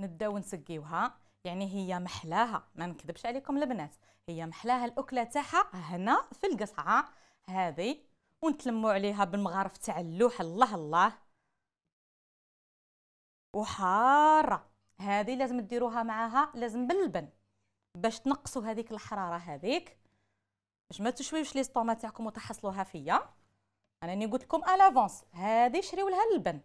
نبداو نسقيوها يعني هي محلاها ما نكذبش عليكم البنات. هي محلاها الأكلة تاعها هنا في القصعة هذه ونتلموا عليها بالمغارف تاع اللوح. الله الله. وحارة. هذه لازم ديروها معاها لازم باللبن باش تنقصوا هذيك الحرارة هذيك. باش ما تشويوش لي سطومات تاعكم وتحصلوها فيا. أنا ني قلت لكم الافونس هذه شريو لها اللبن